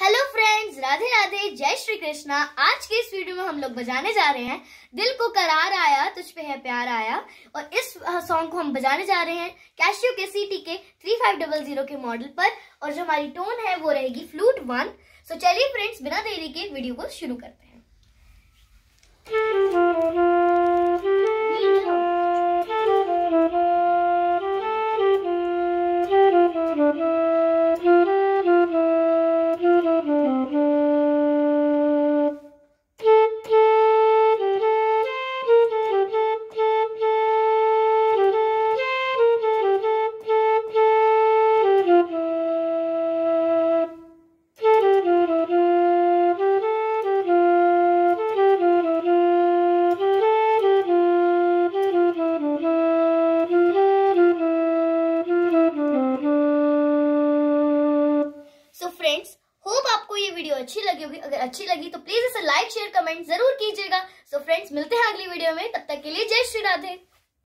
Hello friends Radhe Radhe, जय श्री कृष्णा। आज के इस वीडियो में हम लोग बजाने जा रहे हैं। दिल को करार आया, तुझ पे है प्यार आया। और इस सॉन्ग को हम बजाने जा रहे हैं कैशियो के C T K three five double zero के मॉडल पर। और जो हमारी टोन है, वो रहेगी फ्लूट वन सो चलिए फ्रेंड्स बिना देरी के वीडियो को शुरू करते हैं। फ्रेंड्स होप आपको ये वीडियो अच्छी लगी होगी। अगर अच्छी लगी तो प्लीज़ इसे लाइक शेयर कमेंट ज़रूर कीजिएगा। सो फ्रेंड्स मिलते हैं अगली वीडियो में। तब तक के लिए जय श्री राधे।